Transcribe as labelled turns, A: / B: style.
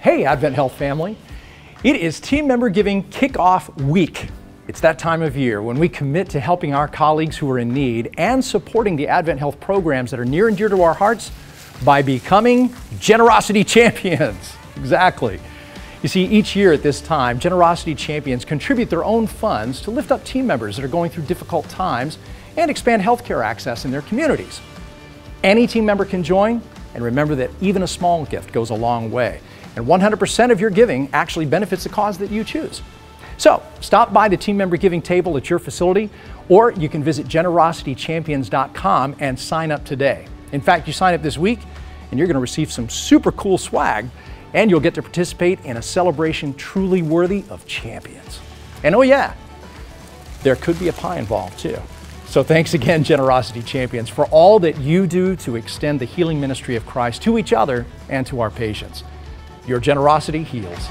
A: Hey, Advent Health family. It is Team Member Giving Kickoff Week. It's that time of year when we commit to helping our colleagues who are in need and supporting the Advent Health programs that are near and dear to our hearts by becoming generosity champions. Exactly. You see, each year at this time, generosity champions contribute their own funds to lift up team members that are going through difficult times and expand healthcare access in their communities. Any team member can join, and remember that even a small gift goes a long way. And 100% of your giving actually benefits the cause that you choose. So stop by the team member giving table at your facility, or you can visit generositychampions.com and sign up today. In fact, you sign up this week, and you're going to receive some super cool swag, and you'll get to participate in a celebration truly worthy of champions. And oh, yeah, there could be a pie involved too. So thanks again, Generosity Champions, for all that you do to extend the healing ministry of Christ to each other and to our patients. Your generosity heals.